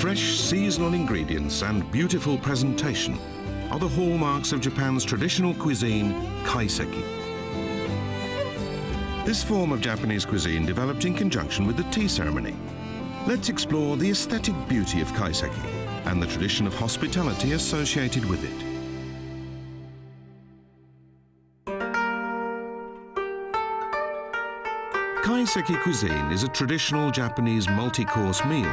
Fresh seasonal ingredients and beautiful presentation are the hallmarks of Japan's traditional cuisine, kaiseki. This form of Japanese cuisine developed in conjunction with the tea ceremony. Let's explore the aesthetic beauty of kaiseki and the tradition of hospitality associated with it. Kaiseki cuisine is a traditional Japanese multi-course meal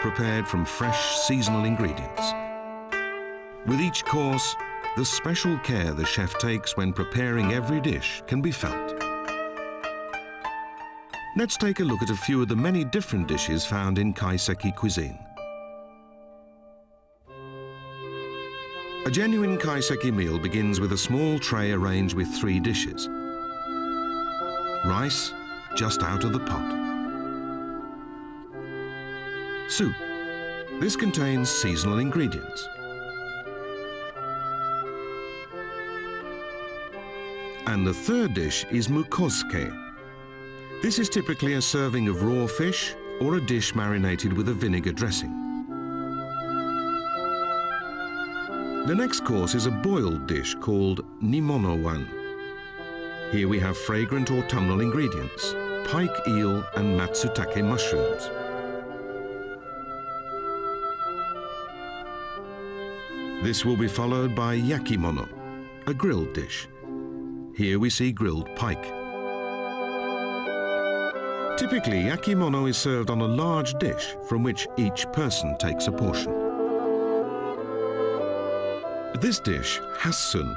prepared from fresh seasonal ingredients. With each course, the special care the chef takes when preparing every dish can be felt. Let's take a look at a few of the many different dishes found in Kaiseki cuisine. A genuine Kaiseki meal begins with a small tray arranged with three dishes. Rice, just out of the pot. Soup. This contains seasonal ingredients. And the third dish is mukozuke. This is typically a serving of raw fish or a dish marinated with a vinegar dressing. The next course is a boiled dish called nimono-wan. Here we have fragrant autumnal ingredients, pike eel and matsutake mushrooms. This will be followed by yakimono, a grilled dish. Here we see grilled pike. Typically, yakimono is served on a large dish from which each person takes a portion. This dish, hassun,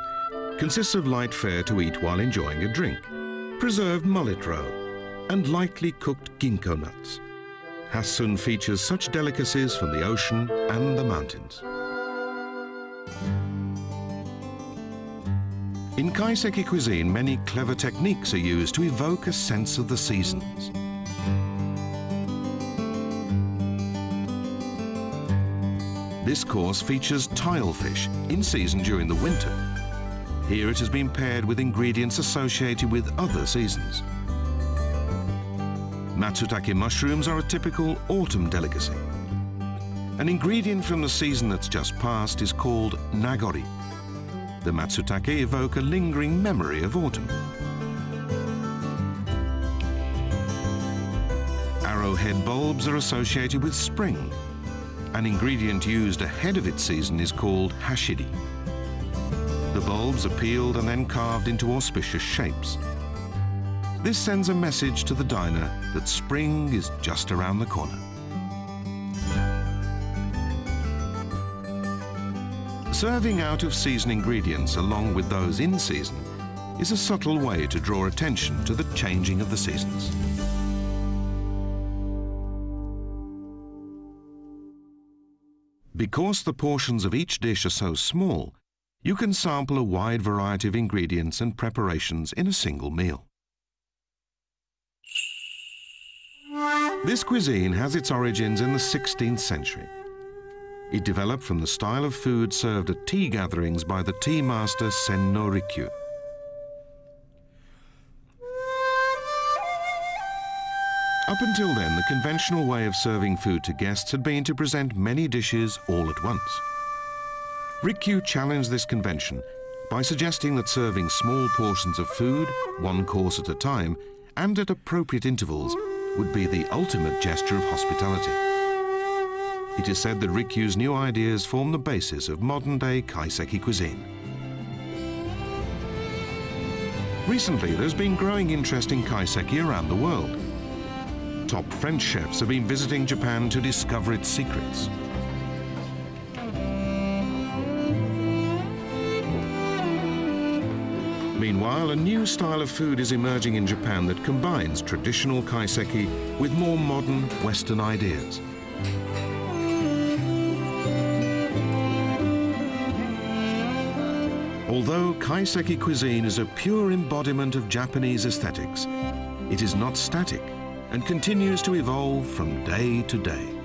consists of light fare to eat while enjoying a drink, preserved mullet roe, and lightly cooked ginkgo nuts. Hassun features such delicacies from the ocean and the mountains. In Kaiseki cuisine, many clever techniques are used to evoke a sense of the seasons. This course features tilefish, in season during the winter. Here it has been paired with ingredients associated with other seasons. Matsutake mushrooms are a typical autumn delicacy. An ingredient from the season that's just passed is called nagori. The matsutake evoke a lingering memory of autumn. Arrowhead bulbs are associated with spring, an ingredient used ahead of its season is called hashiri. The bulbs are peeled and then carved into auspicious shapes. This sends a message to the diner that spring is just around the corner. Serving out of season ingredients along with those in season is a subtle way to draw attention to the changing of the seasons. Because the portions of each dish are so small, you can sample a wide variety of ingredients and preparations in a single meal. This cuisine has its origins in the 16th century. It developed from the style of food served at tea gatherings by the tea master Sen no Rikyu. Up until then, the conventional way of serving food to guests had been to present many dishes all at once. Rikyu challenged this convention by suggesting that serving small portions of food, one course at a time, and at appropriate intervals, would be the ultimate gesture of hospitality. It is said that Rikyu's new ideas form the basis of modern-day kaiseki cuisine. Recently, there's been growing interest in kaiseki around the world top French chefs have been visiting Japan to discover its secrets. Meanwhile, a new style of food is emerging in Japan that combines traditional kaiseki with more modern Western ideas. Although kaiseki cuisine is a pure embodiment of Japanese aesthetics, it is not static and continues to evolve from day to day.